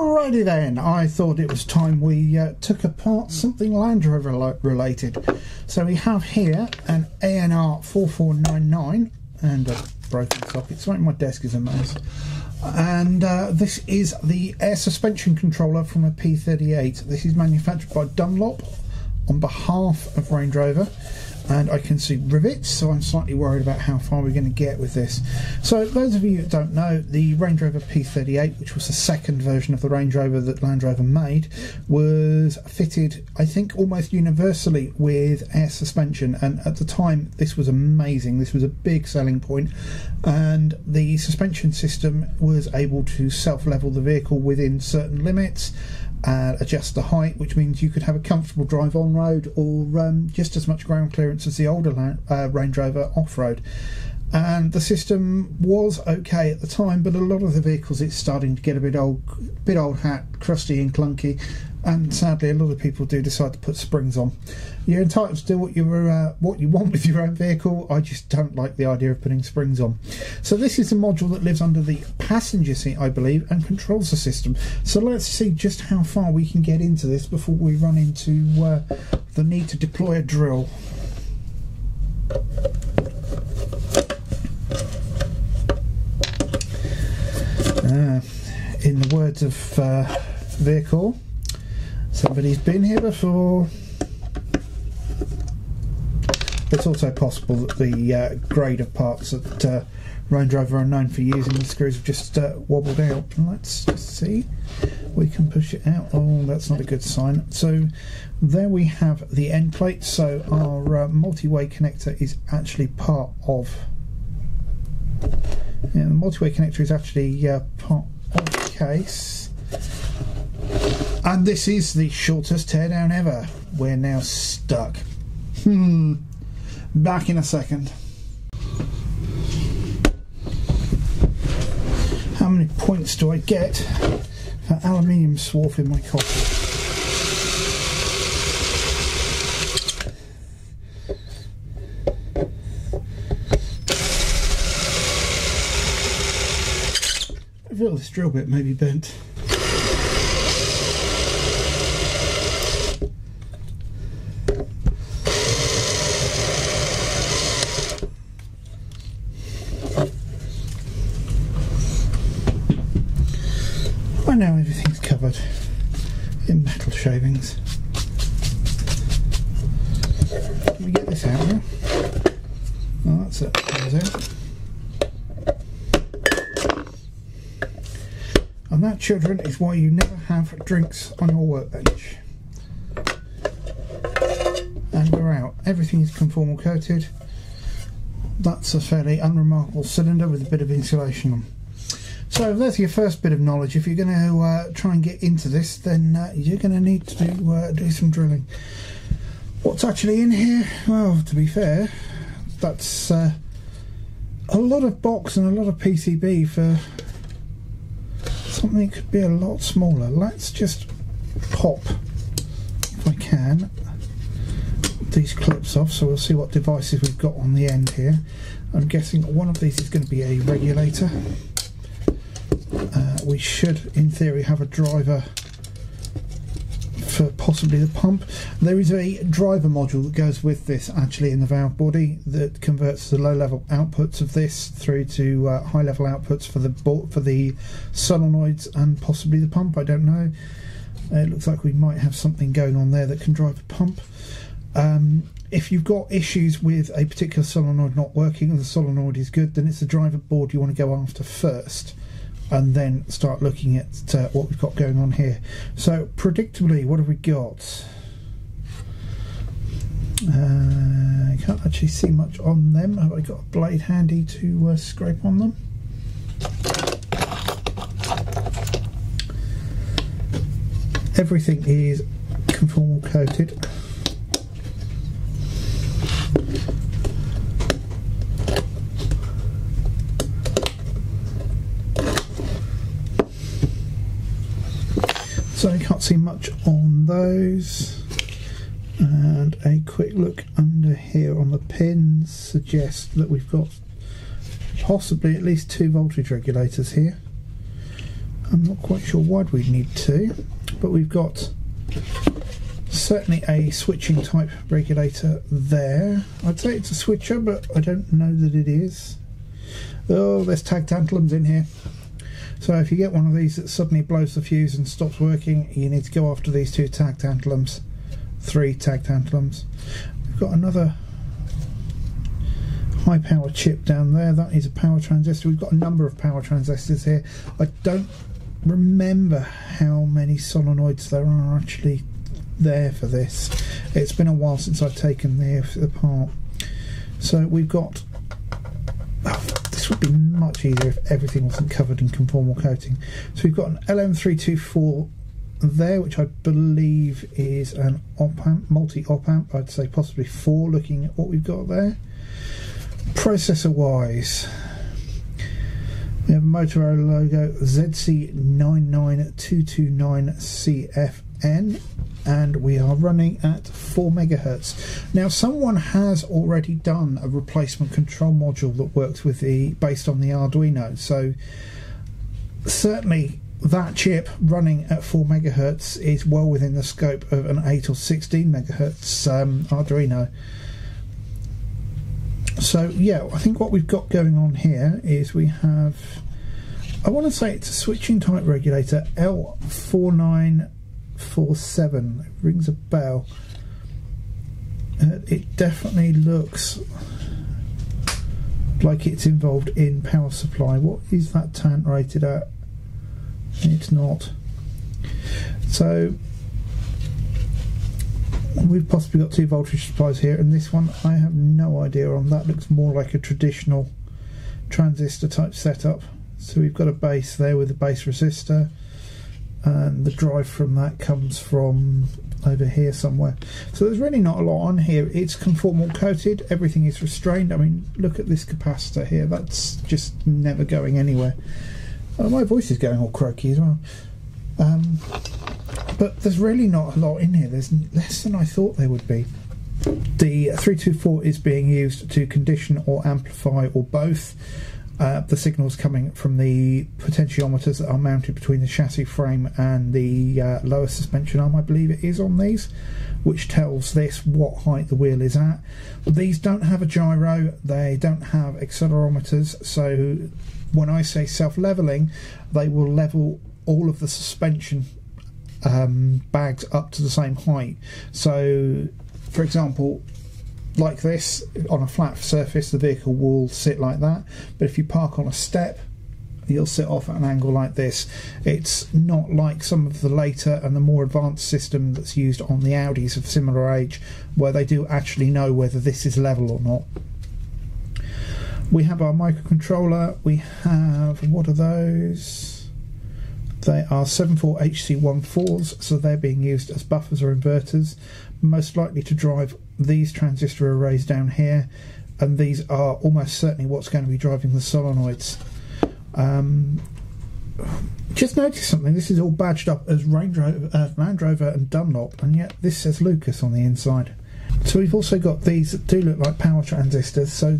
Alrighty then, I thought it was time we uh, took apart something Land Rover related. So we have here an ANR 4499 and a broken socket. So my desk is a mess. And uh, this is the air suspension controller from a P38. This is manufactured by Dunlop on behalf of Range Rover and I can see rivets so I'm slightly worried about how far we're going to get with this. So those of you that don't know the Range Rover P38 which was the second version of the Range Rover that Land Rover made was fitted I think almost universally with air suspension. And at the time this was amazing. This was a big selling point. And the suspension system was able to self-level the vehicle within certain limits uh, adjust the height, which means you could have a comfortable drive on road or um, just as much ground clearance as the older uh, Range Rover off road. And the system was okay at the time, but a lot of the vehicles it's starting to get a bit old, bit old hat, crusty and clunky, and sadly, a lot of people do decide to put springs on. You're entitled to do what you uh, what you want with your own vehicle. I just don't like the idea of putting springs on. So this is a module that lives under the passenger seat, I believe, and controls the system. So let's see just how far we can get into this before we run into uh, the need to deploy a drill. Uh, in the words of uh, vehicle Somebody's been here before. It's also possible that the uh, grade of parts that uh, Range Rover are known for using the screws have just uh, wobbled out. Let's see. We can push it out. Oh, that's not a good sign. So there we have the end plate. So our uh, multi-way connector is actually part of. Yeah, the multi-way connector is actually uh, part of the case. And this is the shortest teardown ever. We're now stuck. Hmm. Back in a second. How many points do I get for aluminium swarf in my coffee? I feel this drill bit may be bent. now everything's covered in metal shavings. Can we get this out here? That's it. There's it. And that, children, is why you never have drinks on your workbench. And we're out. Everything is conformal coated. That's a fairly unremarkable cylinder with a bit of insulation on. So there's your first bit of knowledge. If you're going to uh, try and get into this, then uh, you're going to need to do, uh, do some drilling. What's actually in here? Well, to be fair, that's uh, a lot of box and a lot of PCB for something that could be a lot smaller. Let's just pop, if I can, these clips off so we'll see what devices we've got on the end here. I'm guessing one of these is going to be a regulator uh, we should in theory have a driver for possibly the pump. There is a driver module that goes with this actually in the valve body that converts the low level outputs of this through to uh, high level outputs for the for the solenoids and possibly the pump. I don't know. It looks like we might have something going on there that can drive a pump. Um, if you've got issues with a particular solenoid not working and the solenoid is good, then it's the driver board you want to go after first and then start looking at uh, what we've got going on here. So predictably, what have we got? Uh, I can't actually see much on them. Have I got a blade handy to uh, scrape on them? Everything is conformal coated. So I can't see much on those. And a quick look under here on the pins suggests that we've got possibly at least two voltage regulators here. I'm not quite sure why we need two, but we've got certainly a switching type regulator there. I'd say it's a switcher, but I don't know that it is. Oh, there's tag tantalums in here. So if you get one of these that suddenly blows the fuse and stops working, you need to go after these two tag tantalums. Three tag tantalums. We've got another high power chip down there. That is a power transistor. We've got a number of power transistors here. I don't remember how many solenoids there are actually there for this. It's been a while since I've taken the apart. So we've got. Oh, would be much easier if everything wasn't covered in conformal coating. So we've got an LM324 there, which I believe is an op amp, multi op amp. I'd say possibly four, looking at what we've got there. Processor wise, we have a Motorola logo ZC99229CFN and we are running at 4 megahertz. Now someone has already done a replacement control module that works with the based on the Arduino. So certainly that chip running at 4 megahertz is well within the scope of an 8 or 16 megahertz um, Arduino. So yeah, I think what we've got going on here is we have I want to say it's a switching type regulator L4947 it rings a bell. Uh, it definitely looks like it's involved in power supply. What is that tant rated at? It's not. So we've possibly got two voltage supplies here and this one I have no idea on. That looks more like a traditional transistor type setup. So we've got a base there with a base resistor and the drive from that comes from over here somewhere. So there's really not a lot on here. It's conformal coated. Everything is restrained. I mean look at this capacitor here. That's just never going anywhere. Oh, my voice is going all croaky as well. Um, but there's really not a lot in here. There's less than I thought there would be. The 324 is being used to condition or amplify or both uh, the signals coming from the potentiometers that are mounted between the chassis frame and the uh, lower suspension arm, I believe it is on these, which tells this what height the wheel is at. These don't have a gyro, they don't have accelerometers, so when I say self leveling, they will level all of the suspension um, bags up to the same height. So, for example, like this on a flat surface, the vehicle will sit like that. But if you park on a step, you'll sit off at an angle like this. It's not like some of the later and the more advanced system that's used on the Audis of similar age, where they do actually know whether this is level or not. We have our microcontroller. We have what are those? They are 74HC14s, so they're being used as buffers or inverters, most likely to drive these transistor arrays down here, and these are almost certainly what's going to be driving the solenoids. Um, just notice something. This is all badged up as Range Rover, uh, Land Rover and Dunlop, and yet this says Lucas on the inside. So we've also got these that do look like power transistors. So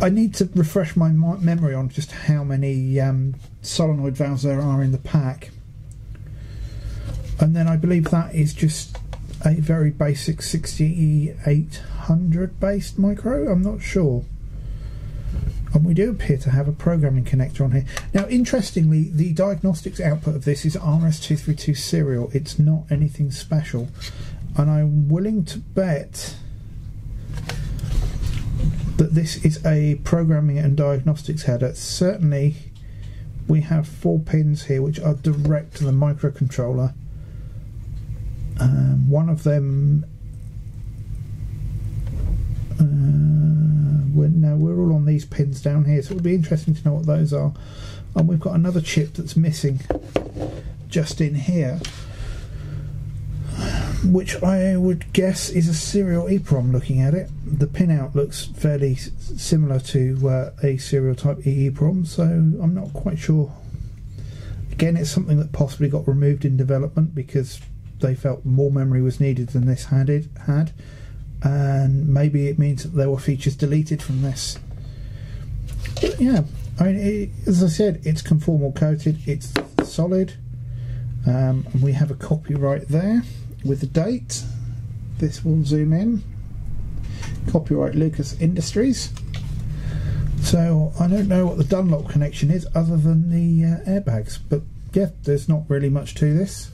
I need to refresh my memory on just how many um, solenoid valves there are in the pack. And then I believe that is just a very basic 6800 based micro. I'm not sure. And we do appear to have a programming connector on here. Now, interestingly, the diagnostics output of this is RS232 serial. It's not anything special. And I'm willing to bet that this is a programming and diagnostics header. Certainly, we have four pins here which are direct to the microcontroller. Um, one of them. Uh, we're, no, we're all on these pins down here, so it would be interesting to know what those are. And we've got another chip that's missing just in here which I would guess is a serial EEPROM looking at it. The pinout looks fairly similar to uh, a serial type EEPROM, so I'm not quite sure. Again, it's something that possibly got removed in development because they felt more memory was needed than this had, it, had and maybe it means that there were features deleted from this. But yeah, I mean, it, as I said, it's conformal coated, it's solid. Um, and we have a copyright there with the date. This will zoom in. Copyright Lucas Industries. So I don't know what the Dunlop connection is other than the uh, airbags, but yeah, there's not really much to this.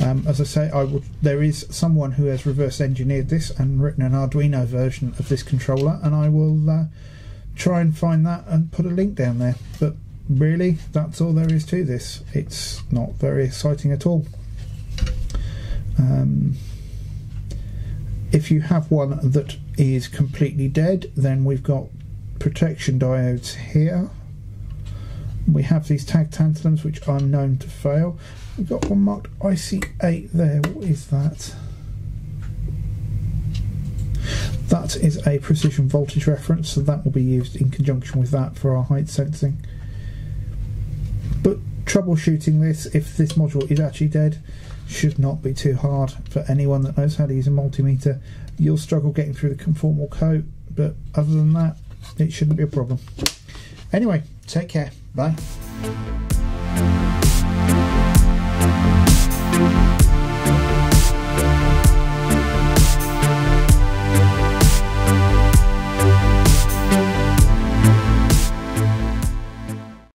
Um, as I say, I would. There is someone who has reverse engineered this and written an Arduino version of this controller, and I will uh, try and find that and put a link down there. But really, that's all there is to this. It's not very exciting at all. Um, if you have one that is completely dead, then we've got protection diodes here. We have these tag tantalums which are known to fail. We've got one marked IC8 there. What is that? That is a precision voltage reference, so that will be used in conjunction with that for our height sensing. But troubleshooting this, if this module is actually dead, should not be too hard for anyone that knows how to use a multimeter. You'll struggle getting through the conformal coat, but other than that, it shouldn't be a problem. Anyway, take care. Bye.